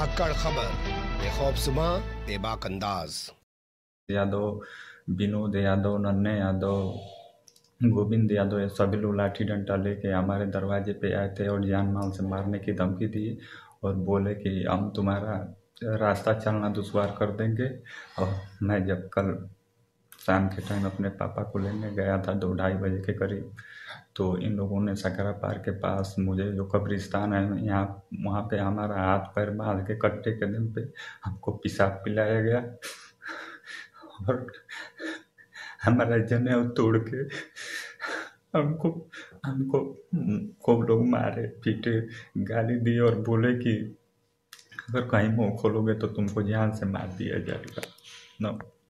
धाकड़ खबर बेखौफ सुबह बेबाक अंदाज यादव विनोद यादव नन्हे यादव गोविंद यादव ये सभी लोग लाठी डंडा लेके हमारे दरवाजे पे आए थे और जान माल से मारने की धमकी दी और बोले कि हम तुम्हारा रास्ता चलना दुश्वार कर देंगे और मैं जब कल शाम के टाइम अपने पापा को लेने गया था दो ढाई बजे के करीब तो इन लोगों ने सकरा पार के पास मुझे जो कब्रिस्तान है, यहाँ, वहाँ पे हमारा हाथ पैर बाँध के कट्टे के दिन पे हमको पेशाब पिलाया गया। और हमारा जनेऊ तोड़ के हमको हमको खूब लोग मारे, पीटे, गाली दी और बोले कि, अगर कहीं मुँह खोलोगे तो तुमको जान से मार दिया जाएगा। न।